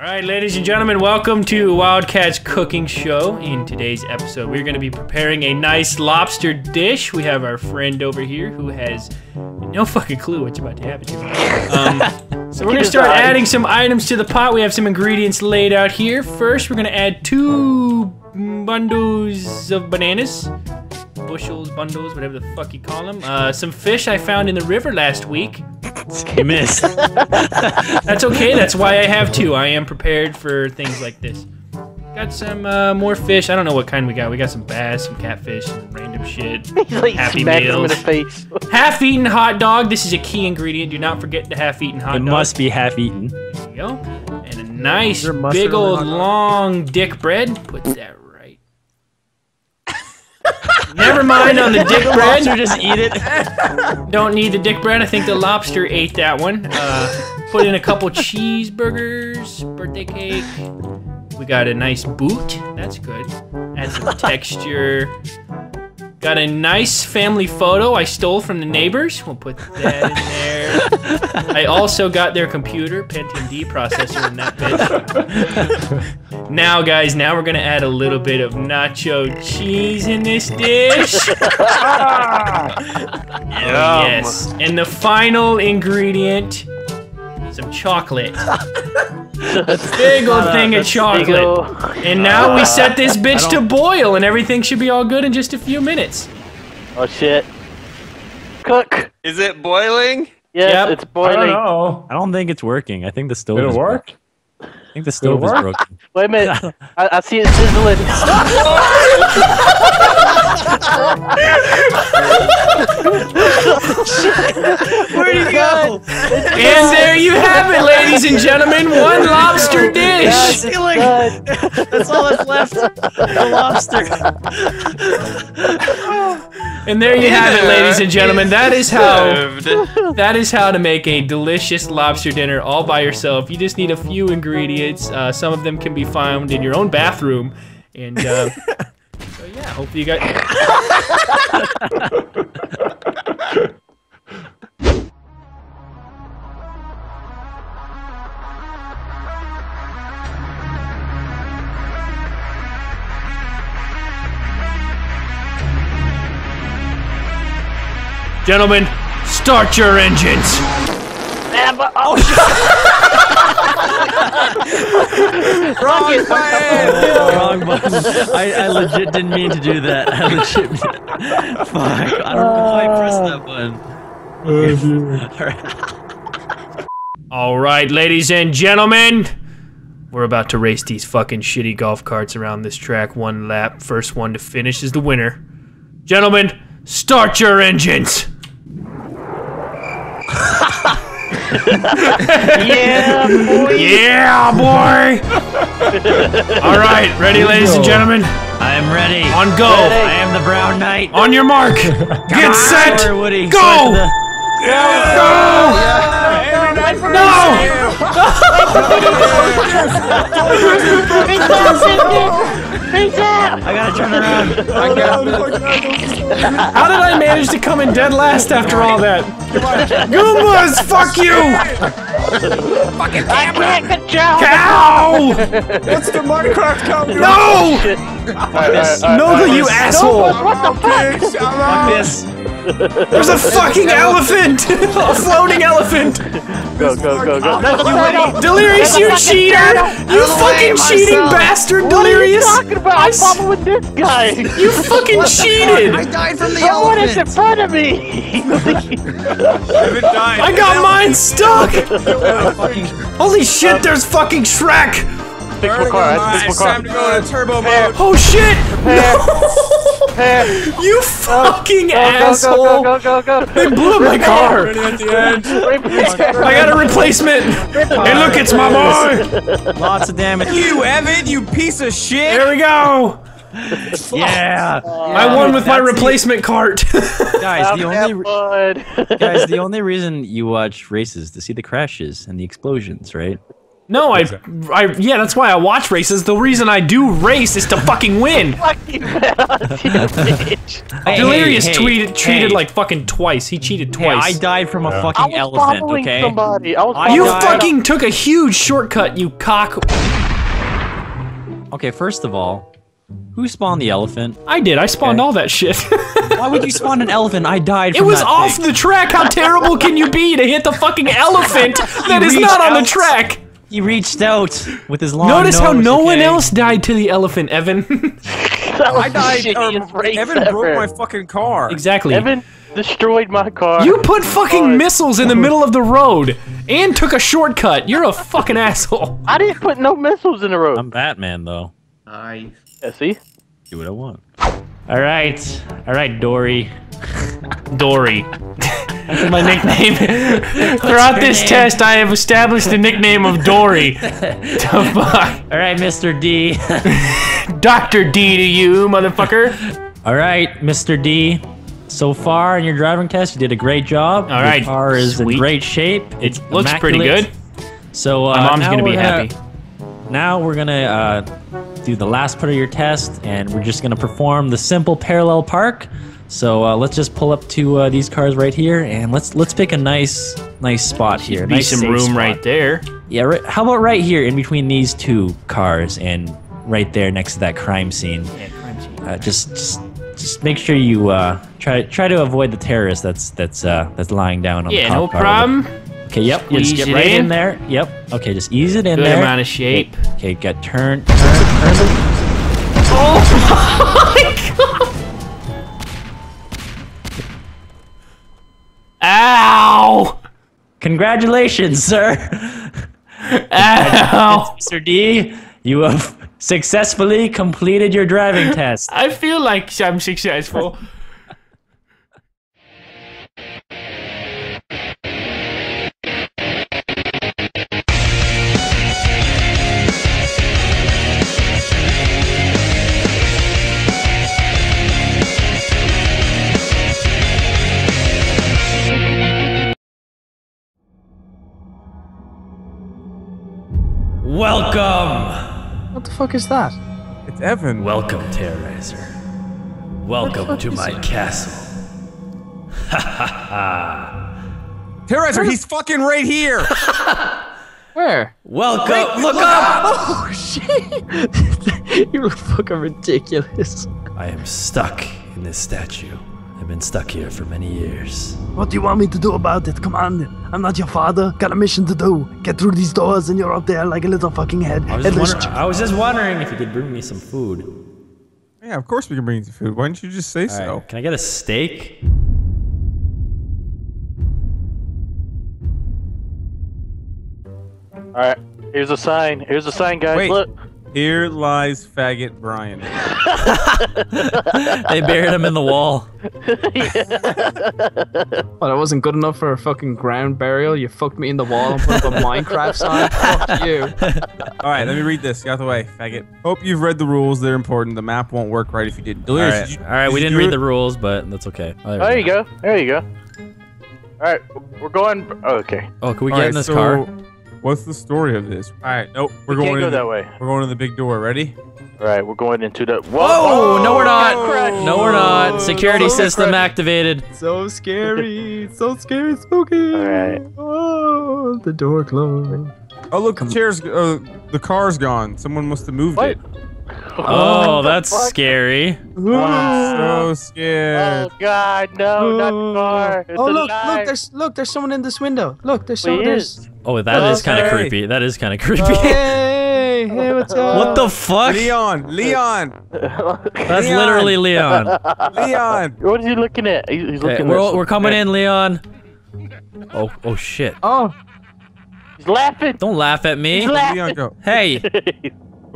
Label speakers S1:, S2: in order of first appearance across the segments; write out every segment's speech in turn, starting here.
S1: All right, ladies and gentlemen, welcome to Wildcats Cooking Show. In today's episode, we're going to be preparing a nice lobster dish. We have our friend over here who has no fucking clue what's about to happen to him. Um, so we're going to start adding some items to the pot. We have some ingredients laid out here. First, we're going to add two bundles of bananas. Bushels, bundles, whatever the fuck you call them. Uh, some fish I found in the river last week.
S2: You missed.
S1: That's okay. That's why I have two. I am prepared for things like this. Got some uh, more fish. I don't know what kind we got. We got some bass, some catfish, some random shit.
S3: Like
S1: Happy
S3: smacking him in
S1: Meals. Half-eaten hot dog. This is a key ingredient. Do not forget the half-eaten hot
S2: it
S1: dog.
S2: It must be half eaten.
S1: There you go. And a nice big old long dick bread. Put that right. Never mind on the dick bread.
S2: Lobster just eat it.
S1: Don't need the dick bread. I think the lobster ate that one. Uh, put in a couple cheeseburgers, birthday cake. We got a nice boot. That's good. Add some texture. Got a nice family photo I stole from the neighbors. We'll put that in there. I also got their computer, Pentium D processor in that bitch. Now, guys, now we're gonna add a little bit of nacho cheese in this dish. Oh, yes. And the final ingredient, some chocolate. Big old uh, thing of chocolate.
S3: ol-
S1: And now we uh, set this bitch to boil, and everything should be all good in just a few minutes.
S3: Oh shit. Cook.
S4: Is it boiling?
S3: Yes,
S1: Yep.
S3: it's
S5: I don't
S3: boiling.
S5: know.
S2: I don't think it's working. I think the stove
S5: Did
S2: is
S5: it work?
S2: broken. I think the stove is broken.
S3: Wait a minute. I, I see it sizzling.
S2: Where'd he go?
S1: And there you have it, ladies and gentlemen. One lobster dish.
S2: Ceiling.
S3: Done.
S2: That's all that's left. The lobster.
S1: And there you have it, ladies and gentlemen. That is how that is how to make a delicious lobster dinner all by yourself. You just need a few ingredients. Uh, some of them can be found in your own bathroom. And uh, so yeah, hopefully you guys. Gentlemen, start your engines.
S3: Yeah, but- oh,
S5: Wrong button.
S2: Wrong button. I, I legit didn't mean to do that. I legit. Fuck. I don't know why I pressed that button. Oh, Alright.
S1: All right, ladies and gentlemen, we're about to race these fucking shitty golf carts around this track one lap. First one to finish is the winner. Gentlemen, start your engines.
S3: yeah, boy.
S1: Yeah, boy. All right, ready, ladies and gentlemen?
S2: I am ready.
S1: On go.
S2: I am the Brown Knight.
S1: On your mark. Get set.
S2: Sorry, Woody.
S1: Go.
S2: Sorry for the-
S1: Go. No.
S2: I gotta turn around.
S1: How did I manage to come in dead last after all that? Goombas, fuck you!
S3: I can't control.
S1: Cow!
S5: It's the Minecraft computer.
S1: No!
S2: this.
S1: Nogla, you asshole!
S3: What the fuck?
S2: Fuck this.
S1: There's a fucking elephant! a floating elephant!
S3: Go, go, go, go. No, no, no, no.
S1: Delirious, you cheater! You fucking cheating bastard,
S3: What are you
S1: Delirious!
S3: talking about? I'm following this guy.
S1: You fucking cheated!
S6: I died from the
S3: Someone is in front of me.
S1: I got mine stuck! Holy shit, there's fucking Shrek!
S3: Fix my car. Fix
S4: It's
S3: my
S4: time to go to turbo mode.
S1: Oh shit!
S3: car.
S1: You fucking
S3: Go,
S1: asshole!
S3: go, go, go, go, go.
S1: They blew up my car!
S4: At the end.
S1: I got a replacement! Hey look, it's my boy!
S2: Lots of damage.
S4: You, Evan, you piece of shit.
S1: There we go!
S2: Yeah.
S1: Uh, I won with my
S2: That's the-
S1: replacement cart.
S2: Guys, the only guys, the only reason you watch races to see the crashes and the explosions, right?
S1: No, I, I, yeah, that's why I watch races. The reason I do race is to fucking win.
S3: Fucking bitch.
S2: Hey,
S1: Delirious
S2: hey,
S1: tweeted, cheated
S2: hey.
S1: like fucking twice. He cheated
S2: Hey, I died from a
S3: I
S2: fucking
S3: was
S2: elephant,
S3: following
S2: okay?
S3: somebody. I was
S2: I
S1: you fucking took a huge shortcut, you cock.
S2: Okay, first of all, who spawned the elephant?
S1: I did. I spawned
S2: Okay.
S1: all that shit.
S2: Why would you spawn an elephant? I died
S1: it was
S2: that
S1: off
S2: thing.
S1: the track. How terrible can you be to hit the fucking elephant that is not on the
S2: out.
S1: track?
S2: He reached out with his long
S1: Notice how
S2: nose,
S1: no one else died to the elephant, Evan.
S4: I died. Um, Evan
S3: ever.
S4: broke my fucking car.
S1: exactly.
S3: Evan destroyed my car.
S1: You put fucking missiles in the middle of the road and took a shortcut. You're a fucking asshole.
S3: I didn't put no missiles in the road.
S2: I'm Batman, though.
S1: I.
S3: Yeah, see?
S2: Do what I want. All right, all right, Dory.
S1: Dory. That's my nickname. Throughout this
S2: name?
S1: test, I have established the nickname of Dory.
S2: All right, Mr. D.
S1: Dr. D to you, motherfucker.
S2: all right, Mr. D. So far in your driving test, you did a great job.
S1: All
S2: Your
S1: right,
S2: car is
S1: sweet.
S2: in great shape. It's
S1: Looks pretty good.
S2: So uh,
S1: My mom's gonna be
S2: we're
S1: happy.
S2: Now we're gonna uh, do the last part of your test, and we're just gonna perform the simple parallel park. So uh, let's just pull up to uh, these cars right here, and let's let's pick a nice nice spot here.
S1: Be
S2: nice
S1: some room
S2: spot.
S1: right there.
S2: Yeah, right, how about right here in between these two cars, and right there next to that crime scene.
S1: Yeah, crime scene.
S2: Uh, just just just make sure you uh, try try to avoid the terrorist that's that's uh, that's lying down on the
S1: Yeah,
S2: cop
S1: no
S2: car.
S1: problem.
S2: Okay, yep. You just get right in.
S1: in.
S2: there. Yep. Okay, just ease it in
S1: Good
S2: there.
S1: amount of shape.
S2: Okay, got turn, turn, turn. Oh god.
S1: Ow!
S2: Congratulations, sir.
S1: Ow!
S2: Mr. D, you have successfully completed your driving test.
S1: I feel like I'm successful.
S2: Welcome.
S5: What the fuck is that?
S4: It's Evan.
S2: Welcome, Terrorizer. Welcome to my castle.
S4: Ha ha Terrorizer, he's fucking right here.
S5: Where?
S2: Welcome. look up.
S5: Oh shit! you look fucking ridiculous.
S2: I am stuck in this statue. I've been stuck here for many years.
S6: What do you want me to do about it? Come on. I'm not your father. Got a mission to do. Get through these doors and you're up there like a little fucking head.
S2: I was, just
S6: headless
S2: wondering, I was just wondering if you could bring me some food.
S4: yeah, of course we can bring you some food. Why don't you just say
S2: All
S4: so?
S2: right, Can I get a steak?
S3: All right. Here's a sign. Here's a sign, guys.
S4: Wait.
S3: Look.
S4: Here lies faggot Brian.
S2: They buried him in the wall.
S5: But that wasn't good enough for a fucking ground burial. You fucked me in the wall and put up a Minecraft sign. Fuck you.
S4: All right, let me read this. Get out the way, faggot. Hope you've read the rules. They're important. The map won't work right if you didn't.
S2: All
S4: Delirious,
S2: right,
S4: did you-
S2: all right.
S4: did
S2: We
S4: you
S2: didn't
S4: do
S2: read
S4: it?
S2: the rules, but that's okay. Oh,
S3: There you go. There you go. All right. We're going. Oh, okay.
S2: Oh, can we
S4: All
S2: get
S4: right,
S2: in this
S4: so
S2: car?
S4: What's the story of this? All right, nope. We're
S3: We
S4: going
S3: can't
S4: in
S3: go
S4: the,
S3: that way.
S4: We're going to the big door. Ready?
S3: All right. We're going into the. Whoa!
S2: Oh, no, we're not.
S3: crashed.
S2: No, we're not. Security
S5: no,
S2: system
S5: crap.
S2: activated.
S5: So scary. So scary. Spooky.
S3: Alright.
S5: Oh, the door closing.
S4: Oh, look, the chairs. Uh, the car's gone. Someone must have moved
S3: What?
S4: it.
S2: Oh,
S3: What
S2: that's
S3: fuck?
S2: scary.
S4: I'm so scared.
S3: Oh God, no, not the car. It's
S5: oh look,
S3: alive.
S5: look, there's look, there's someone in this window. Look, there's
S3: oh,
S5: someone.
S3: he
S5: There's.
S3: is.
S2: Oh, that is oh, kind of
S4: Okay.
S2: creepy. That is kind of creepy.
S5: Oh, hey, hey, what's up?
S2: what the fuck?
S4: Leon, Leon,
S2: That's
S4: Leon.
S2: literally Leon.
S4: Leon.
S3: What is he looking at? He's, he's
S2: Okay,
S3: looking
S2: we're,
S3: at.
S2: we're coming in, Leon. Oh, oh shit.
S5: Oh,
S3: He's laughing.
S2: Don't laugh at me.
S3: He's
S4: Where'd Leon go?
S2: Hey,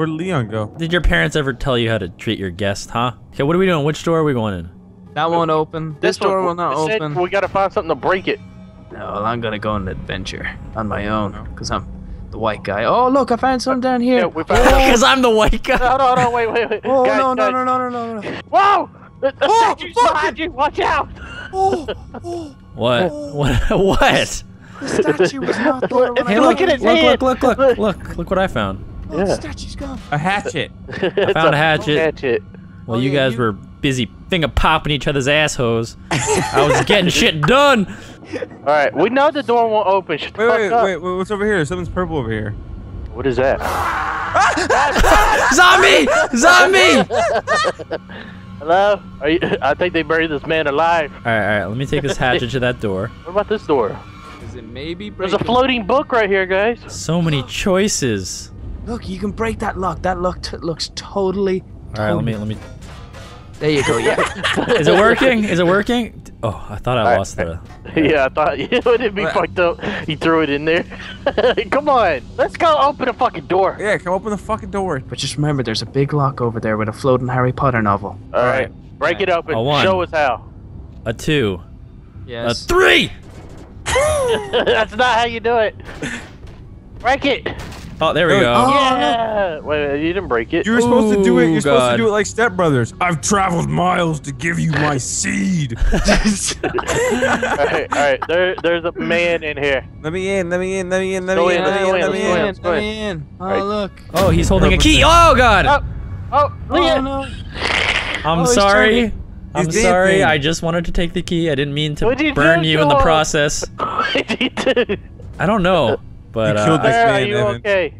S4: Where'd Leon go?
S2: did your parents ever tell you how to treat your guest, huh? Okay, what are we doing? Which door are we going in?
S5: that won't open. This
S3: one-
S5: door will not open.
S3: We gotta find something to break it.
S5: No, well, I'm gonna go on an adventure on my own because I'm the white guy. Oh, look, I found something down here.
S3: Yeah, we found. Oh.
S2: Because I'm the white guy.
S3: No, no, no, wait, wait, wait.
S5: Oh
S3: Guys,
S5: no, no,
S3: guys.
S5: no, no, no, no, no.
S3: Whoa! The, the
S5: Oh,
S3: statue's
S5: fuck
S3: behind you. Watch out!
S2: What? Oh. What? What?
S5: The statue was not there when
S2: Hey,
S5: I
S2: look,
S3: Look at his
S2: look, look, look, look, look, look what I found.
S5: Oh, the statue's gone.
S4: A hatchet.
S3: I
S2: found a hatchet.
S3: Hatchet.
S2: Well,
S5: Oh,
S2: you
S5: yeah,
S2: guys
S5: you-
S2: were busy finger popping each other's assholes. I was getting shit done.
S3: All right, we know the door won't open. Shut
S4: Wait, wait, wait, wait. What's over here? Something's purple over here.
S3: What is that?
S2: Zombie! Zombie!
S3: Hello? Are you? I think they buried this man alive.
S2: All right, all right. Let me take this hatchet to that door.
S3: What about this door?
S5: Is it maybe
S3: There's a floating book right here, guys.
S2: So many choices.
S5: Look, you can break that lock. That lock t- looks totally.
S2: All right, let me, let me.
S5: There you go. Yeah.
S2: Is it working? Is it working? Oh, I thought I lost the.
S3: yeah, I thought you know, it would be
S4: What?
S3: fucked up. He threw it in there. Come on, let's go open the fucking door.
S4: Yeah, come open the fucking door.
S5: but just remember, there's a big lock over there with a floating Harry Potter novel.
S3: All right, break it open.
S2: A one.
S3: Show us how.
S2: A two. A three.
S3: That's not how you do it. Break it.
S2: Oh, there we go.
S5: oh.
S3: yeah. Wait, wait, you didn't break it.
S4: You were supposed to do it. You're supposed to do it like stepbrothers. I've traveled miles to give you my seed.
S3: all right, all right. There, there's a man in here.
S4: let me in. Let me in. Let me in. Let me in.
S3: in,
S4: Let me in.
S3: in,
S4: Let me
S3: in.
S4: in.
S3: Let's in.
S5: in. Oh,
S3: Right.
S5: look.
S2: Oh, he's holding a key. Oh God.
S3: Oh, oh,
S5: Oh,
S3: Leah.
S5: no.
S2: I'm
S5: Oh,
S2: sorry. I'm
S4: He's
S2: sorry.
S4: dancing.
S2: I just wanted to take the key. I didn't mean to
S3: What'd you
S2: burn
S3: do
S2: you
S3: to
S2: in the process.
S3: What did he do?
S2: I don't know, but
S4: You killed
S2: uh,
S4: this
S3: Sir, are you
S4: Evan.
S3: okay,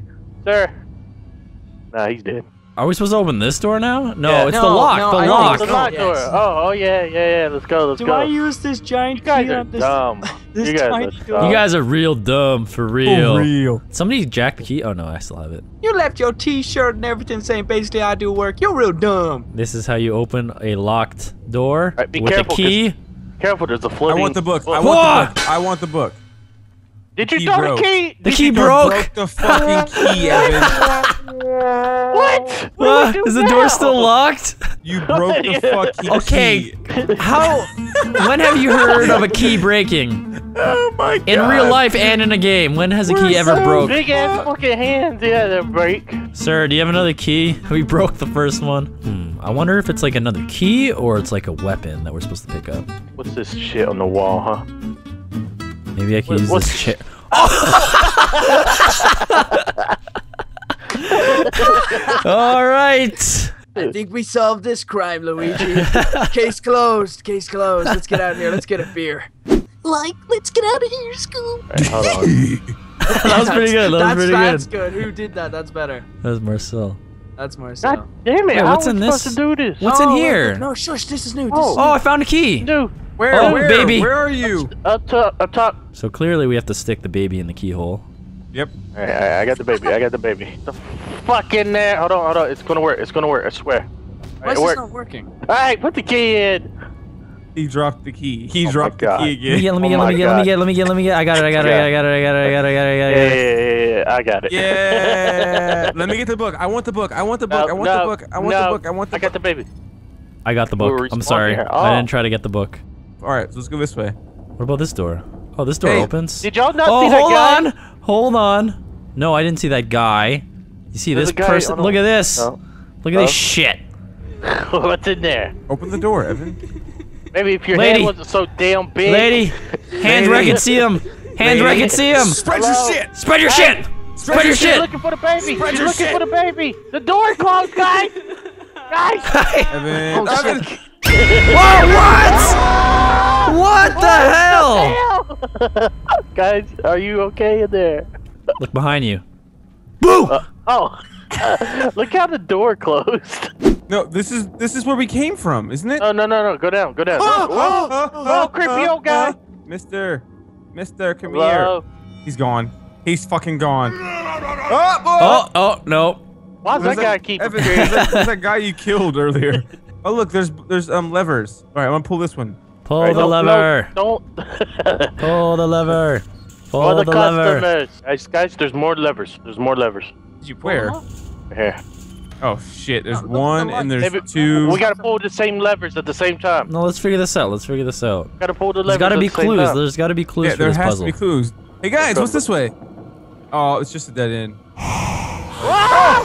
S3: sir? Nah, he's dead.
S2: are we supposed to open this door now? No,
S3: Yeah.
S2: it's the lock.
S5: no,
S2: the
S5: I
S2: lock.
S3: The
S5: Oh,
S3: lock
S5: yes.
S3: door. Oh, oh yeah, yeah, yeah. Let's go. Let's
S5: Do
S3: go.
S5: Do I use this giant
S3: you guys
S5: key
S3: are
S5: on this?
S3: dumb.
S5: this
S3: you guys
S5: tiny
S3: are
S5: door?
S3: dumb.
S2: You guys are real dumb for real.
S4: For real.
S2: Somebody jacked the key. Oh no, I still have it.
S5: You left your T-shirt and everything saying basically I do work. You're real dumb.
S2: This is how you open a locked door
S3: right, be
S2: with
S3: careful,
S2: a key.
S3: Careful, there's a
S4: I
S3: floating.
S4: want the book. I
S3: What?
S4: want the book. I want the book.
S3: Did you
S4: key
S3: throw
S4: broke.
S3: the key?
S2: The
S3: Did
S2: key broke.
S4: Broke the fucking key, Evan.
S3: What? What do
S2: Ah,
S3: do
S2: is the door still locked?
S4: You broke the fucking
S2: Okay.
S4: key. Okay.
S2: How? when have you heard of a key breaking?
S4: Oh my god.
S2: In real life and in a game, when has a key
S4: We're
S2: ever
S4: so
S2: broke?
S3: Big ass fucking hands. Yeah, they break.
S2: Sir, do you have another key? We broke the first one. Hmm. I wonder if it's like another key or it's like a weapon that we're supposed to pick up.
S3: What's this shit on the wall, huh?
S2: Maybe I can
S3: What-
S2: use
S3: what's-
S2: this chair. All right.
S5: I think we solved this crime, Luigi. Case closed. Case closed. Let's get out of here. Let's get a beer. Like, let's get out of here, Scoop.
S3: Alright, hold on.
S2: That was pretty good. That was
S5: that's,
S2: pretty
S5: that's
S2: good.
S5: good. Who did that? That's better.
S2: That was Marcel.
S5: That's Marcel.
S3: God damn it!
S2: Wait,
S3: how
S2: what's
S3: are
S2: in this?
S3: supposed to do this?
S2: What's in
S5: Oh, wait,
S2: here?
S5: No, shush. This is new. This
S3: Oh.
S5: is
S2: Oh, I found a key.
S3: Dude,
S4: Where?
S2: Oh,
S4: where?
S2: baby.
S4: Where are you?
S3: up top, up top.
S2: So clearly we have to stick the baby in the keyhole.
S4: Yep.
S3: Alright, alright, I got the baby. I got the baby. The fuck in there. Hold on, hold on. It's gonna work. It's gonna work. I swear.
S5: Why
S3: Alright,
S5: is
S3: it
S5: this not working?
S3: Alright, put the key in.
S4: He dropped the key. He
S3: Oh
S4: dropped the
S3: God.
S4: key
S2: Let me get, let me
S3: Oh
S2: get, let me get, let me get, let me get, let me get. I got it, I got it, I got it, I got it, I got it, I got it, I got it. I
S3: Yeah,
S2: got it.
S3: yeah, yeah, yeah, I got it.
S4: Yeah. Let me get the book. I want the book. I want the book.
S3: No,
S4: I want
S3: no,
S4: the book. I want
S3: no,
S4: the book. I want the
S3: I got the baby.
S2: I got the book.
S3: were
S2: I'm sorry.
S3: here.
S2: I
S3: Oh.
S2: didn't try to get the book.
S4: All right, so let's go this way.
S2: What about this door? Oh, this door
S4: Hey,
S2: opens.
S3: Did y'all not
S2: oh,
S3: see that
S2: hold
S3: guy?
S2: on. Hold on. No, I didn't see that guy. You see
S3: There's
S2: this person? Look at this.
S3: Oh.
S2: Look at
S3: Oh.
S2: this shit.
S3: What's in there?
S4: Open the door, Evan.
S3: Maybe if your
S2: Lady.
S3: head wasn't so damn big.
S2: Lady, hands where I can see him. Hands where I can see him.
S4: Spread
S3: Hello?
S4: your shit.
S2: Spread your shit. Spread your shit.
S3: She's
S2: shit.
S3: looking for the baby.
S4: Spread
S3: She's
S4: your
S3: looking
S4: shit.
S3: for the baby. The door closed, guys. guys.
S4: Evan.
S3: Oh,
S4: Evan.
S3: shit.
S2: Whoa, what? What the hell?
S3: Hell. guys, are you okay in there?
S2: Look behind you. Boo!
S3: Oh. Look how the door closed.
S4: No, this is this is where we came from, isn't it?
S3: Oh no no no! Go down, go down.
S4: Oh,
S3: Whoa.
S4: oh,
S3: oh, creepy old guy.
S4: Mister, Mister, come
S3: Hello?
S4: here. He's gone. He's fucking gone. Oh,
S2: Oh, oh, no.
S3: Why does
S4: There's
S3: that guy keep
S4: Evan, there's that, there's that guy you killed earlier. Oh look, there's there's um levers. All right, I'm gonna pull this one.
S2: Pull
S3: Alright,
S2: the
S3: don't-
S2: lever.
S3: Don't.
S2: Pull the lever.
S3: For
S2: Pull
S3: the
S2: the lever.
S3: customers. Guys, guys, there's more levers. There's more levers.
S5: Did you pull
S4: Where?
S3: Here.
S4: Oh shit, there's
S5: Oh, look at the
S4: one and there's
S3: Maybe-
S4: two.
S3: We gotta pull the same levers at the same time.
S2: No, let's figure this out. Let's figure this out.
S3: Gotta pull the
S2: There's
S3: levers.
S2: got to
S3: at
S2: be
S3: the same
S2: clues.
S3: time.
S2: There's got to be clues
S4: yeah,
S2: for
S4: there has
S2: puzzle.
S4: to be clues. Hey guys, what's this way? Oh, it's just a dead end.
S2: Oh,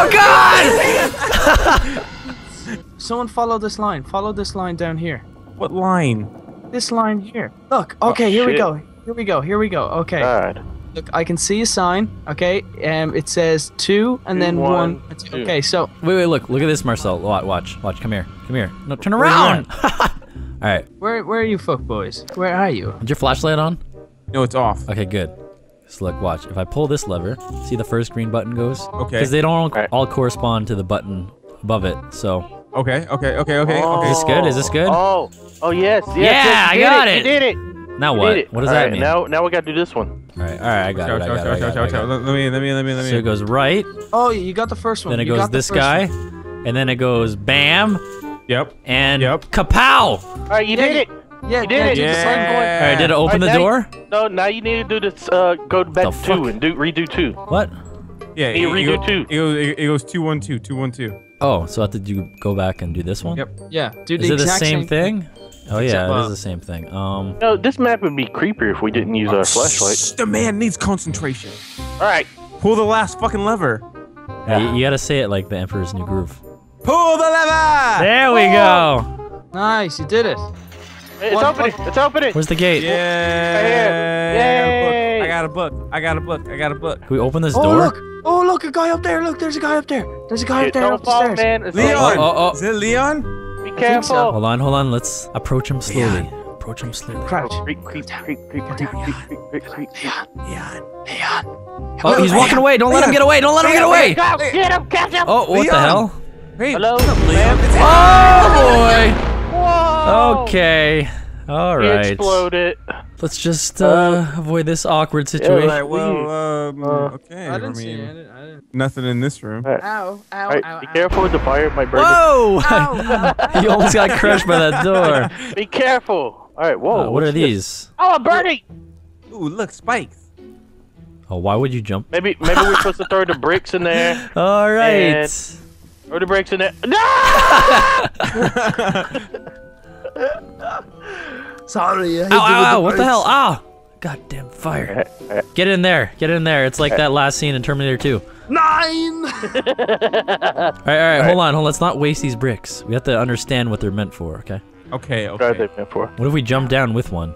S2: oh God!
S5: Someone follow this line. Follow this line down here.
S4: What line?
S5: this line here. Look. Okay, here we go. Here we go. Here we go. Okay.
S3: God.
S5: Look, I can see a sign. Okay. Um, it says two and
S3: Two,
S5: then
S3: one,
S5: one.
S3: two.
S5: Okay, so
S2: Wait, wait, look, look at this, Marcel. Watch, watch, watch. Come here, come here. No, turn around. All right,
S5: where where are you, fuck boys? Where are you?
S2: is your flashlight on?
S4: No, it's off.
S2: Okay, good. So look, watch. If I pull this lever, see the first green button goes?
S4: Okay.
S2: Because they don't all,
S3: Alright.
S2: all correspond to the button above it. So
S4: Okay, okay, okay, okay,
S3: Oh.
S4: okay.
S2: this good? Is this good?
S3: Oh, oh yes, yes.
S2: Yeah,
S3: yes,
S2: I got
S3: it.
S2: it.
S3: You did it.
S2: now what?
S3: it.
S2: What does
S3: All
S2: that
S3: right,
S2: mean?
S3: Now, now we gotta do this one.
S2: all right, all right, I got it. I
S4: Chow,
S2: got
S4: chow,
S2: it. I
S4: chow,
S2: got
S4: chow,
S2: it, I
S4: chow.
S2: got it.
S4: Let me, let me, let me, let me.
S2: So it goes right,
S5: Oh, you got the first one.
S2: then it
S5: You
S2: goes
S5: got
S2: this guy,
S5: one.
S2: and then it goes bam,
S4: Yep.
S2: and
S4: Yep.
S2: kapow! All
S3: All right, you did it.
S5: Yeah,
S3: You did
S5: yeah,
S3: it.
S4: Yeah.
S5: second one.
S2: right, did it open
S3: Alright,
S2: the
S3: now
S2: door?
S3: No, now you need to do this. Uh, go back to two and do redo two.
S2: What?
S4: Yeah.
S3: Hey,
S4: it,
S3: redo
S4: it,
S3: two.
S4: It goes, it, it goes two one two two one two.
S2: Oh, so I have to do go back and do this one?
S4: Yep.
S5: Yeah, do the
S2: Is it the
S5: exact
S2: same thing? Oh yeah,
S5: Exact-
S2: it
S5: well-
S2: the same thing. Um,
S3: No, this map would be creepier if we didn't use our flashlight.
S4: The man needs concentration.
S3: All right.
S4: Pull the last fucking lever.
S2: yeah, you, you gotta say it like the Emperor's New Groove.
S4: Pull the lever.
S2: There we go.
S5: Nice, you did it.
S3: It's
S5: What-
S3: opening. It's opening.
S2: Where's the gate?
S4: Yeah.
S3: Yay.
S4: I got a book. I got a book. I got a book.
S2: Can we open this
S5: oh,
S2: door?
S5: Look. Oh, look, a guy up there. Look, there's a guy up there. There's a guy up there. Up
S3: fall, the
S5: stairs.
S3: Man.
S4: Leon.
S2: Oh, oh, oh.
S4: Is it Leon?
S3: Be careful.
S5: So.
S2: Hold on, hold on. Let's approach him slowly. Leon. Approach him slowly.
S5: Crouch.
S3: Creep, Leon.
S5: Leon. Leon.
S2: Oh, he's walking away. Don't Leon. let him get away. Don't let him get away.
S3: Get him, catch him.
S2: Oh, what
S4: Leon.
S2: the hell?
S4: Hey,
S3: Hello,
S4: Leon.
S2: Oh, boy. Whoa. Okay. All right.
S3: Explode it.
S2: Let's just uh, avoid this awkward
S4: All
S2: situation.
S4: right. Well, um,
S3: Uh,
S4: okay.
S5: I
S4: I,
S5: didn't see
S4: mean,
S5: it. I didn't, I didn't.
S4: nothing in this room.
S5: Ow! Ow!
S3: All right,
S5: ow!
S3: be
S5: ow.
S3: careful with the fire. My bird.
S2: Whoa!
S5: Ow!
S2: you almost got crushed by that door.
S3: Be careful. All right. Whoa.
S2: Uh, what are
S3: this?
S2: these?
S3: Oh, a birdie.
S4: Ooh, look, spikes.
S2: Oh, why would you jump?
S3: Maybe maybe we're supposed to throw the bricks in there.
S2: All right.
S3: And- Throw the bricks in there. No!
S6: Sorry. I
S2: Ow, ow, ow, what the
S6: birds.
S2: hell? Ah! Goddamn fire. Get in there. Get in there. It's like that last scene in Terminator 2.
S6: Nine.
S2: All right, all right, hold on. Hold on. Let's not waste these bricks. We have to understand what they're meant for, okay?
S4: Okay, okay.
S3: What are they meant for?
S2: What if we jump down with one?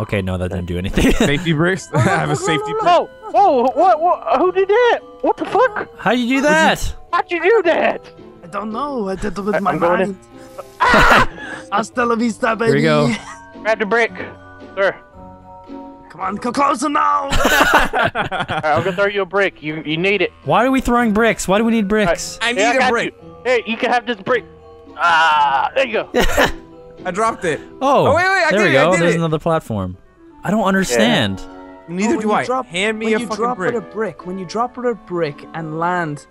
S2: Okay, no, that didn't do anything.
S4: Safety bricks. I have a safety brick.
S3: Oh, whoa, what, what, who did that? What the fuck?
S2: How'd you do that?
S3: How'd you do that?
S6: I don't know. I did it with
S3: I-
S6: my
S3: I'm going in.
S6: Mind. Hasta la vista, baby.
S2: Here we go.
S3: Grab the brick. Sir,
S6: Come on, come closer now.
S3: All right, I'm gonna throw you a brick. You you need it.
S2: Why are we throwing bricks? Why do we need bricks?
S4: I need
S3: Hey, I
S4: a
S3: got
S4: brick.
S3: You. Hey, you can have this brick. Ah, there you go.
S4: I dropped it.
S2: Oh,
S4: Oh, wait, wait, I
S2: there
S4: did
S2: we
S4: it, I
S2: go.
S4: did
S2: There's
S4: it.
S2: another platform. I don't understand.
S4: Neither
S5: Oh,
S4: do I.
S5: drop-
S4: Hand me
S5: when
S4: a
S5: you
S4: fucking
S5: drop
S4: brick.
S5: with a brick, when you drop with a brick and land,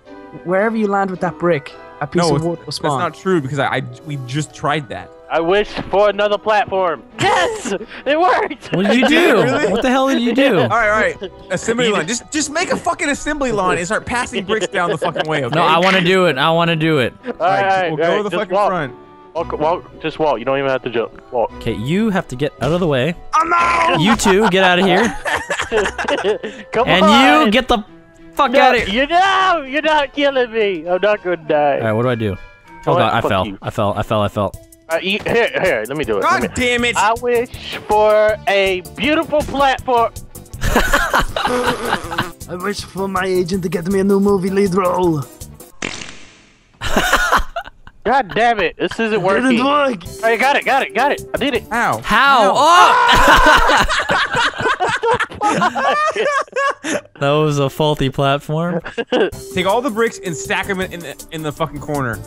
S5: wherever you land with that brick, a piece
S4: No,
S5: of wood will
S4: that's not true because I, I we just tried that.
S3: I wish for another platform. Yes, it worked.
S2: What did you do?
S4: Really?
S2: What the hell did you do?
S4: All right, all right. Assembly line. Just just make a fucking assembly line and start passing bricks down the fucking way. Okay.
S2: No, I want to do it. I want to do it.
S3: All
S4: All right,
S3: right,
S4: we'll
S3: all
S4: go
S3: right,
S4: to the
S3: just
S4: fucking
S3: walk.
S4: front.
S3: Walk, walk, just walk. You don't even have to jump. Walk.
S2: Okay, you have to get out of the way.
S6: oh no.
S2: You two, get out of here.
S3: Come
S2: And
S3: on.
S2: you get the fuck
S3: no,
S2: out of here.
S3: You know, you're not killing me. I'm not gonna die.
S2: All right, what do I do? Oh
S3: Go
S2: god, I fell.
S3: you.
S2: I fell. I fell. I fell.
S3: Uh, you, here, here. Let me do it. Let me-
S4: God damn it!
S3: I wish for a beautiful platform.
S6: I wish for my agent to get me a new movie lead role.
S3: God damn it! This isn't working.
S6: Didn't work.
S3: I got it. Got it. Got it. I did it.
S4: Ow.
S2: How? Oh! that was a faulty platform.
S4: Take all the bricks and stack them in, in the in the fucking corner.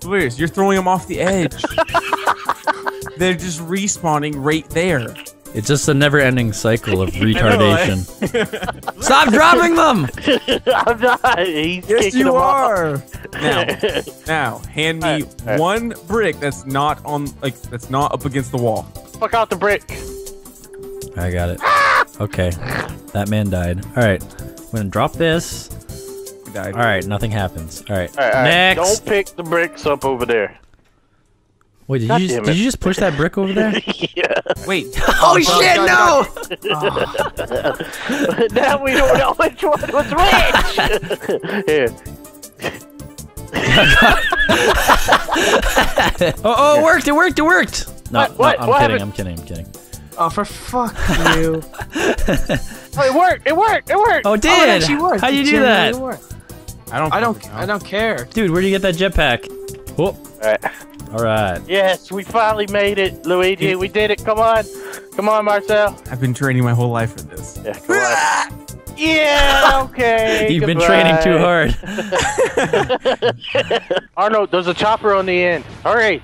S4: Please, you're throwing them off the edge. They're just respawning right there.
S2: It's just a never-ending cycle of retardation. Stop dropping them!
S3: I'm not. He's
S4: Yes,
S3: kicking
S4: you
S3: them off.
S4: are. Now, now, hand me
S3: Alright, alright.
S4: one brick that's not on, like, that's not up against the wall.
S3: Fuck out the brick.
S2: I got it. Okay, that man died. All right, I'm gonna drop this.
S4: He died.
S2: All right, nothing happens. All right,
S3: All right, all right.
S2: next.
S3: Don't pick the bricks up over there.
S2: Wait, did
S3: God
S2: you just, did you just push that brick over there?
S3: yeah.
S4: Wait.
S2: oh, oh shit! No!
S3: now we don't know which one was which. Here.
S2: Oh, oh, it worked! It worked! It worked! No,
S3: What? What?
S2: no I'm
S3: What
S2: kidding.
S3: happened?
S2: I'm kidding. I'm kidding.
S5: Oh, for fuck you.
S3: Oh, it worked! It worked! It worked!
S2: Oh,
S5: Oh, it
S2: did?
S5: actually worked.
S2: How'd you do that?
S5: worked.
S4: I don't.
S5: I don't.
S4: know.
S5: I don't care.
S2: Dude, where'd you get that jetpack? Oh,
S3: Alright.
S2: All right.
S3: Yes, we finally made it, Luigi. We did it. Come on. Come on, Marcel.
S4: I've been training my whole life for this.
S3: Yeah, come on. Yeah, okay.
S2: You've been training too hard.
S3: Arnold, there's a chopper on the end. Hurry.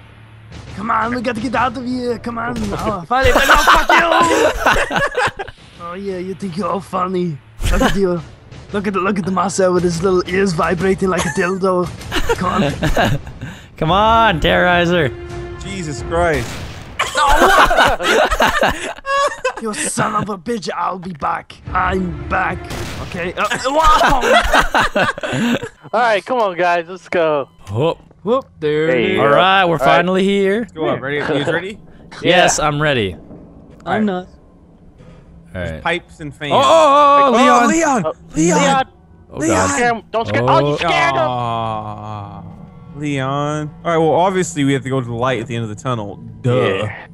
S6: Come on, we gotta get out of here. Come on. Oh, finally, but no, oh, fuck you. oh yeah, you think you're all funny? Look at you. Look at the look at the Marcel with his little ears vibrating like a dildo. Come on.
S2: Come on, Terrorizer.
S4: Jesus Christ.
S6: You son of a bitch, I'll be back. I'm back. Okay. Uh, wow.
S3: All right, come on, guys. Let's go.
S2: Oh,
S5: Whoop, there
S3: Hey.
S5: it is.
S2: all right, we're
S3: right.
S2: finally here.
S4: Go up. Ready? You ready?
S2: Yes, I'm ready.
S5: I'm not.
S2: All right.
S4: Pipes and fans.
S2: Oh, oh, oh,
S4: Oh,
S2: Leon.
S4: Leon.
S3: Oh,
S4: Leon.
S3: Leon,
S2: Oh,
S3: don't scare him. Don't scare Oh, you
S2: Oh.
S3: scared him.
S4: Aw, Leon. All right. Well, obviously we have to go to the light at the end of the tunnel. Duh.
S3: Yeah.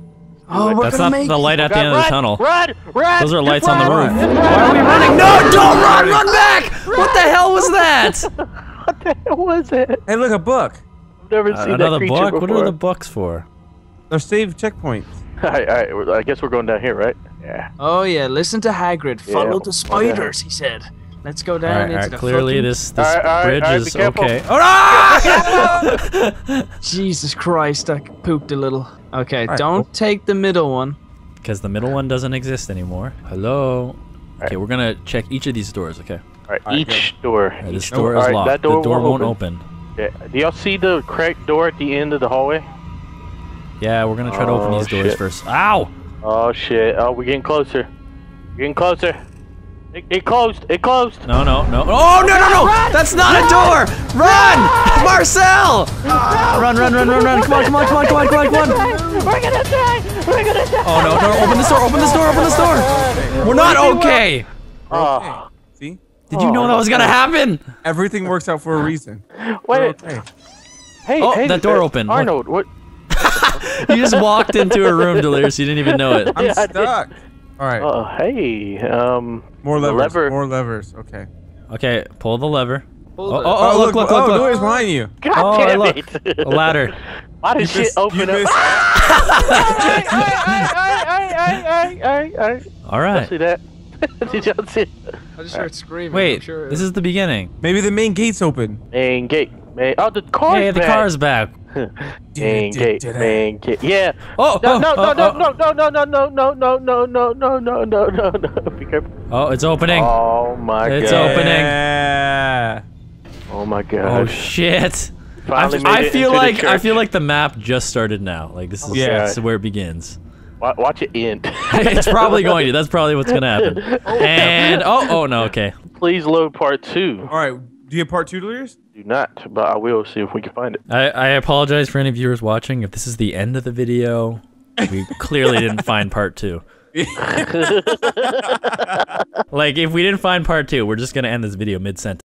S6: Oh,
S2: That's not the light at the
S3: God,
S2: end of the tunnel.
S3: Run, run.
S2: Those are
S3: just
S2: lights on the roof.
S3: just
S2: Why are we running? No, don't run! Run back! What the hell was that?
S3: What the hell was it?
S4: Hey, look, a book.
S3: I've never
S2: Uh,
S3: seen that
S2: another
S3: creature
S2: book?
S3: before.
S2: What are the books for?
S4: They're saved checkpoints.
S3: all right, all right. I guess we're going down here, right? Yeah.
S5: Oh yeah, listen to Hagrid. Follow
S3: Yeah.
S5: the spiders, he said. Let's go down
S2: right,
S5: into
S2: all right.
S5: the
S2: Clearly,
S5: fucking-
S2: this this
S3: All right, all right,
S2: bridge
S3: all right, be
S2: is
S3: careful.
S2: okay. Oh, ah!
S5: Jesus Christ, I pooped a little. Okay,
S4: right,
S5: don't
S4: cool.
S5: take the middle one.
S2: Because the middle one doesn't exist anymore. Hello. Okay, we're gonna check each of these doors. Okay.
S3: All right,
S4: All right,
S3: each door.
S2: All right, this
S3: each
S2: door
S3: All
S2: is
S3: right,
S2: locked.
S3: That door,
S2: the door
S3: won't,
S2: won't
S3: open.
S2: open.
S3: Yeah. Do y'all see the cracked door at the end of the hallway?
S2: Yeah, we're gonna try to open
S3: Oh,
S2: these doors
S3: shit.
S2: first. Ow!
S3: Oh shit! Oh, we're getting closer. We're getting closer. It, it closed. It closed.
S2: No, no, no. Oh, no, no, no! That's not a door! Run! Marcel! Run, run, run, run, run. Come on, come on, come on, come on, come on, come on.
S3: We're gonna die. We're gonna die.
S2: Oh, no, no. Open this door, open this door, open this door. We're not okay.
S3: Oh,
S4: See?
S2: Did you know that was gonna happen?
S4: Everything works out for a reason.
S3: wait.
S4: Okay.
S3: Hey,
S2: Oh,
S3: hey,
S2: that door
S3: uh,
S2: opened.
S3: Arnold, what?
S2: You just walked into a room, Delirious. You didn't even know it.
S4: I'm
S3: Yeah, I did.
S4: stuck. All right.
S3: Oh, hey. Um.
S4: more levers.
S3: lever.
S4: More levers. Okay.
S2: Okay, pull the lever.
S5: Hold
S2: Oh,
S5: it.
S2: oh, oh, look, look, look,
S4: oh,
S2: look.
S4: door's behind you.
S3: God
S2: Oh,
S3: damn
S2: look.
S3: it.
S2: A ladder.
S3: Why did shit
S4: missed-
S3: open
S4: you
S3: up?
S4: missed-
S3: I
S2: All right.
S3: see that. Did y'all see?
S5: I just heard screaming.
S2: Wait,
S5: sure
S2: this is the beginning.
S4: Maybe the main gate's open.
S3: Main gate. Main. Oh, the car's
S2: Hey, the
S3: back.
S2: car's back.
S3: Main gate. Main gate. Yeah.
S2: Oh,
S3: No,
S2: oh,
S3: no,
S2: oh,
S3: no,
S2: oh.
S3: no, no, no, no, no, no, no, no, no, no, no, no, no. Be careful.
S2: Oh, it's opening.
S3: Oh my god.
S2: It's
S4: opening.
S3: Oh my god.
S2: Oh shit.
S3: Finally
S2: I, I feel like I feel like the map just started now. Like this is
S4: Yeah.
S2: this is where it begins.
S3: Watch it end.
S2: it's probably going to. That's probably what's gonna happen. And oh oh no okay.
S3: Please load part two.
S4: All right. Do you have part two, Delirious?
S3: Do not, but I will see if we can find it.
S2: I, I apologize for any viewers watching. If this is the end of the video, we clearly didn't find part two. like if we didn't find part two, we're just gonna end this video mid sentence.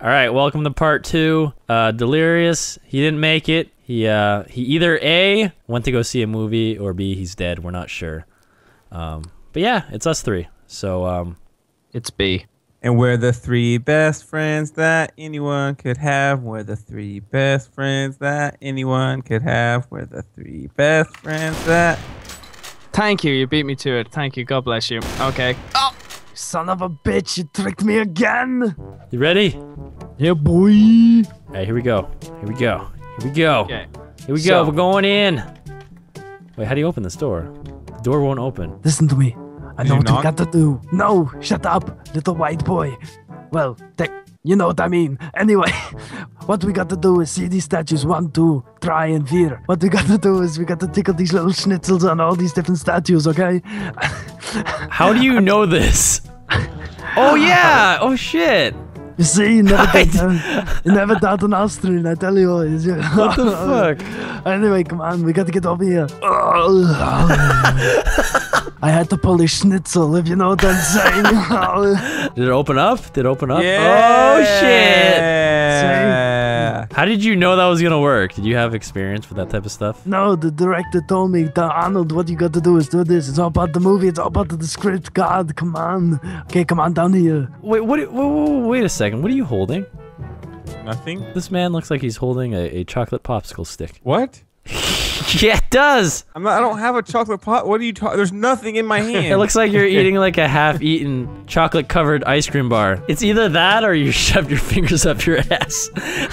S2: All right, welcome to part two. Uh, Delirious, he didn't make it. He uh, he either a went to go see a movie or b he's dead. We're not sure. Um, but yeah, it's us three. So um,
S5: It's B.
S4: And we're the three best friends that anyone could have. We're the three best friends that anyone could have. We're the three best friends that.
S5: Thank you. You beat me to it. Thank you. God bless you. Okay.
S6: Oh, son of a bitch, you tricked me again.
S2: you ready?
S6: Yeah, boy.
S2: All right, here we go. Here we go. Here we go.
S5: Okay.
S2: Here we go. We're going in. Wait, how do you open this door? The door won't open.
S6: Listen to me. I know what we got to do. No, shut up, little white boy. Well, te- you know what I mean. Anyway, what we got to do is see these statues one, two, try, and fear. What we got to do is we got to tickle these little schnitzels on all these different statues, okay?
S2: How do you know this? Oh yeah. Oh shit.
S6: You see, you never did that. You never done an Austrian, I tell you. What
S2: What the fuck?
S6: Anyway, come on, we got to get over here. I had to pull a schnitzel, if you know what I'm saying.
S2: Did it open up? Did it open up?
S4: Yeah.
S2: Oh shit.
S4: Yeah. Yeah.
S2: How did you know that was gonna work? Did you have experience with that type of stuff?
S6: No, the director told me, "Da- Arnold, what you got to do is do this. It's all about the movie. It's all about the script. God, come on. Okay, come on down here.
S2: Wait, what? Wait, wait, wait a second. What are you holding?
S4: Nothing.
S2: This man looks like he's holding a, a chocolate popsicle stick.
S4: What?
S2: yeah, it does.
S4: I'm not. I don't have a chocolate pot. What are you talking? There's nothing in my hand.
S2: It looks like you're eating like a half-eaten chocolate-covered ice cream bar. It's either that or you shoved your fingers up your ass,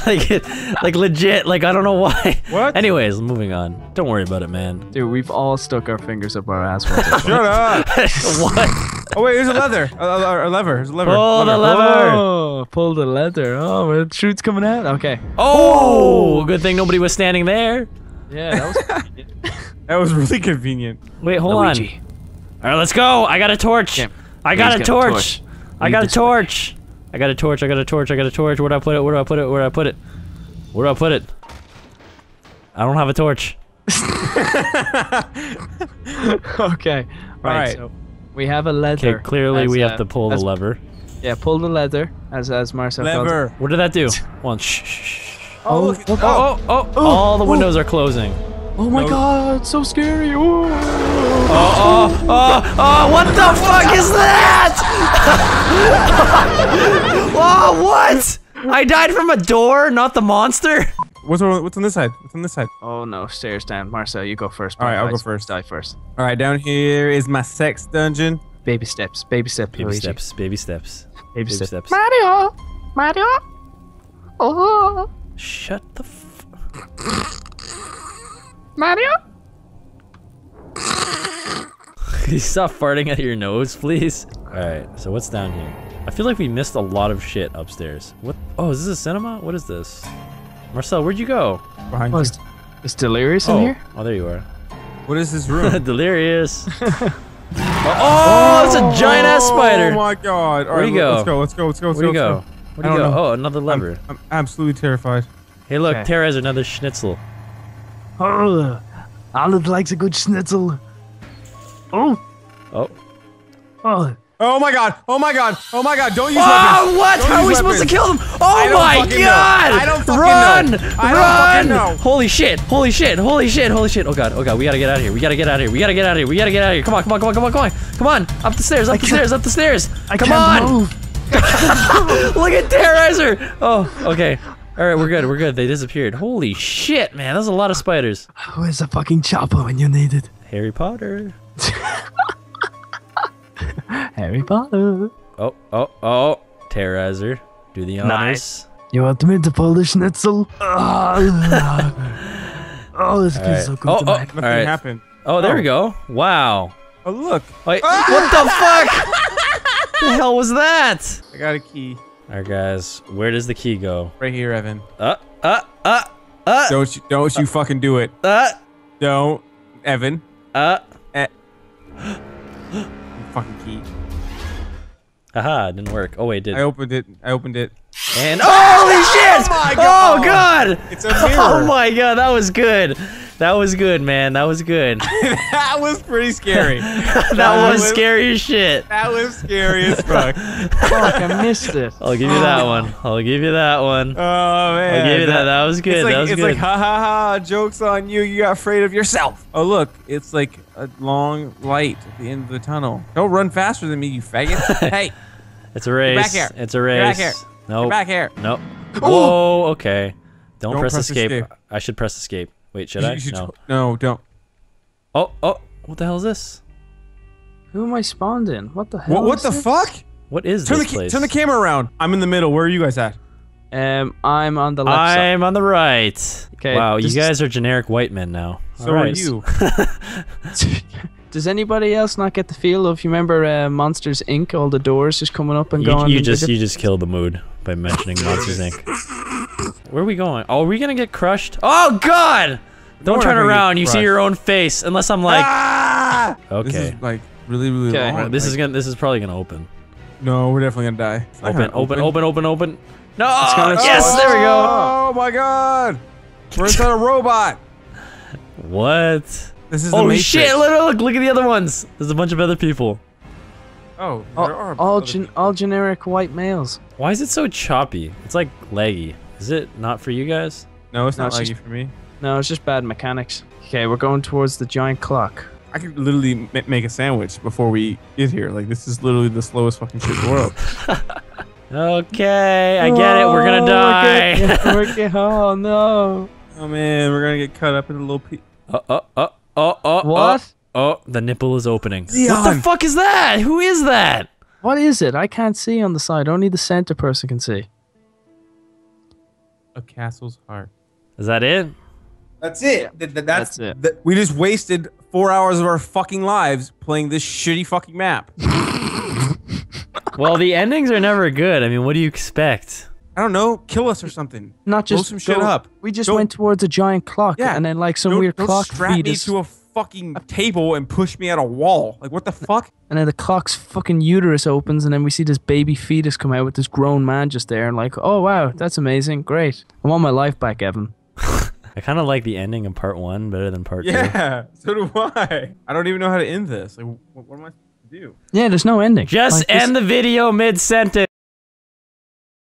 S2: like, it, like legit. Like I don't know why.
S4: What?
S2: Anyways, moving on. Don't worry about it, man.
S5: Dude, we've all stuck our fingers up our ass once. or twice.
S4: Shut up.
S2: what?
S4: Oh wait, there's a leather. A, a, a lever. There's a lever.
S2: Pull the lever.
S5: Oh, pull the leather. Oh, the shoot's coming out. Okay.
S2: Oh, good thing nobody was standing there.
S5: Yeah, that was.
S4: That was really convenient.
S2: Wait, hold
S5: Luigi.
S2: on. All right, let's go. I got a torch.
S5: Okay.
S2: I got a
S5: Luigi's got a
S2: torch.
S5: torch.
S2: I got a torch. I got a torch. I got a torch. I got a torch. Where do I put it? Where do I put it? Where do I put it? Where do I put it? I don't have a torch.
S5: okay. Right.
S4: right.
S5: So we have a
S2: Okay,
S5: leather.
S2: clearly
S5: as,
S2: we
S5: uh,
S2: have to pull the lever.
S5: Yeah, pull the leather as as Marcel called it.
S4: Lever.
S2: What did that do? One. Shh, shh, shh.
S4: Oh, oh, look.
S2: Oh, oh, oh, oh. all the windows are closing.
S5: Oh my
S4: No.
S5: god, so scary. Ooh.
S2: Oh, oh, oh, oh, what the fuck is that? oh, what? I died from a door, not the monster?
S4: What's on, what's on this side? What's on this side?
S5: Oh no, stairs down. Marcel, you go first.
S4: All right, I'll go first.
S5: Die first.
S4: All right, down here is my sex dungeon.
S5: Baby steps. Baby step.
S2: Baby steps, baby steps,
S5: Baby,
S2: baby
S5: steps.
S2: steps.
S7: Mario! Mario! Oh!
S2: Shut the f-
S7: Mario?
S2: Can you stop farting out of your nose, please? Alright, so what's down here? I feel like we missed a lot of shit upstairs. What? Oh, is this a cinema? What is this? Marcel, where'd you go?
S4: Behind
S5: Oh,
S4: you.
S5: is, is Delirious in
S2: oh,
S5: here?
S2: oh, there you are.
S4: What is this room?
S2: Delirious. oh, oh, it's a giant ass spider.
S4: Oh my god. All
S2: Where'd
S4: right,
S2: he go?
S4: Let's go. Let's go. Let's go. Let's
S2: Where'd you
S4: go.
S2: go?
S4: Let's
S2: Where'd you go?
S4: know.
S2: Oh, another lever.
S4: I'm, I'm absolutely terrified.
S2: Hey, look,
S5: Okay.
S2: Tara has another schnitzel.
S6: Oh, Arnold likes a good schnitzel. Oh,
S2: Oh.
S6: oh.
S4: Oh my god. Oh my god. Oh my god. Don't use oh, weapons.
S2: Oh, what?
S4: Don't
S2: How are
S4: use
S2: we supposed to kill them? Oh my
S4: fucking know.
S2: god!
S4: I don't fucking
S2: Run!
S4: know. I don't
S2: Run!
S4: fucking know.
S2: Holy shit! Holy shit! Holy shit! Holy shit! Oh god! Oh god! We gotta get out of here! We gotta get out of here! We gotta get out of here! We gotta get out of here! Come on! Come on! Come on! Come on! Come on! Come on! Up the stairs! Up the stairs! Up the stairs!
S6: I
S2: Come
S6: can't
S2: on!
S6: move.
S2: Look at Terrorizer! Oh, okay. All right, we're good. We're good. They disappeared. Holy shit, man! That's a lot of spiders.
S6: Where's the fucking chopper when you need it?
S2: Harry Potter.
S6: Harry Potter.
S2: Oh, oh, oh! Terrorizer, do the honors.
S6: Nice. You want me to pull the schnitzel? Ah. oh, this feels
S2: Alright.
S6: so good
S2: Oh,
S6: to
S2: oh.
S6: my
S4: Nothing
S2: Alright.
S4: happened.
S2: Oh, there we go. Wow.
S4: Oh look.
S2: Wait, what the fuck? the hell was that?
S4: I got a key
S2: All right, guys. Where does the key go?
S4: right here, Evan.
S2: Uh, uh, uh, uh,
S4: Don't you? Don't you fucking do it.
S2: uh,
S4: Don't, Evan.
S2: uh.
S4: Eh. fucking key.
S2: Aha, it didn't work. Oh, wait, it did.
S4: I opened it. I opened it.
S2: And holy shit!
S4: my
S2: Oh
S4: God.
S2: god!
S4: It's a mirror.
S2: Oh my god, that was good. That was good, man. That was good.
S4: that was pretty scary.
S2: that was
S4: was-
S2: scary as shit.
S4: That was scary as fuck.
S5: Fuck, I missed it.
S2: I'll give you that oh. one. I'll give you that one.
S4: Oh man.
S2: I'll give you that. That was good.
S4: It's like,
S2: that was
S4: it's
S2: good.
S4: like ha ha ha. Jokes on you. You got afraid of yourself. Oh look, it's like a long light at the end of the tunnel. Don't run faster than me, you faggot. hey,
S2: it's a race.
S4: back here.
S2: It's a
S4: Get
S2: race.
S4: back here.
S2: Nope.
S4: get back here.
S2: Nope. Whoa. Okay. Don't,
S4: Don't
S2: press,
S4: press
S2: escape.
S4: escape.
S2: I should press escape. Wait, should
S4: You-
S2: I?
S4: you should
S2: no.
S4: tr- no, don't.
S2: Oh, oh. What the hell is this?
S5: Who am I spawned in? What the hell?
S4: What, what
S5: is
S4: the
S5: this?
S4: fuck?
S2: What is
S4: Turn the
S2: this
S4: ca-
S2: place?
S4: turn the camera around. I'm in the middle. Where are you guys at?
S5: Um, I'm on the left.
S2: I'm on the right.
S5: Okay,
S2: Wow, you guys are generic white men now.
S4: So
S2: All
S4: are you.
S5: Does anybody else not get the feel of you remember uh, Monsters Inc? All the doors just coming up and
S2: You,
S5: going.
S2: you
S5: and
S2: just you just killed the mood by mentioning Monsters Inc. Where are we going? Oh, are we gonna get crushed? Oh God! Don't
S4: we're
S2: turn
S4: not gonna get
S2: around. You see your own face. Unless I'm like,
S4: ah! This
S2: okay.
S4: is like really, really
S5: Okay.
S4: long.
S2: this
S4: Like,
S2: is gonna. This is probably gonna open.
S4: No, we're definitely gonna die.
S2: Open,
S4: gonna
S2: open, open, open, open. No! yes,
S5: explode.
S2: there we go.
S4: Oh my god! We're inside a robot.
S2: What?
S4: This is the
S2: Oh shit! Look, look, look at the other ones. There's a bunch of other people.
S4: Oh, there
S5: all,
S4: are
S5: all, gen-
S4: people.
S5: all generic white males.
S2: Why is it so choppy? It's like laggy. Is it not for you guys?
S4: No, it's
S5: No,
S4: not
S5: it's
S4: laggy
S5: just-
S4: for me.
S5: No, it's just bad mechanics. Okay, we're going towards the giant clock.
S4: I could literally ma- make a sandwich before we get here. Like this is literally the slowest fucking shit in the world.
S2: Okay, I get it. We're gonna
S5: Oh,
S2: die.
S5: We're getting, we're getting, oh no.
S4: oh man, we're gonna get cut up into little pe-
S2: oh, oh, oh, oh, oh,
S5: What?
S2: Oh, oh, the nipple is opening. What
S4: Leon.
S2: the fuck is that? Who is that?
S5: What is it? I can't see on the side. Only the center person can see.
S4: A castle's heart.
S2: Is that it?
S4: That's it. Th- th- that's,
S5: That's it.
S4: th- we just wasted four hours of our fucking lives playing this shitty fucking map.
S2: Well, the endings are never good. I mean, what do you expect?
S4: I don't know. Kill us or something.
S5: Not just
S4: Blow
S5: just
S4: some shit up.
S5: We just
S4: Don't-
S5: went towards a giant clock,
S4: Yeah.
S5: and then like some
S4: don't,
S5: weird
S4: don't
S5: clock
S4: strap
S5: feed
S4: me
S5: us,
S4: to a fucking table and push me at a wall. Like what the fuck?
S5: and then the clock's fucking uterus opens, and then we see this baby fetus come out with this grown man just there, and like, oh wow, that's amazing, great. I want my life back, Evan.
S2: I kind of like the ending of part one better than part two.
S4: Yeah, so do I. I don't even know how to end this. Like, what, what am I supposed to do?
S5: Yeah, there's no ending.
S2: Just
S5: Like, this-
S2: end the video mid sentence.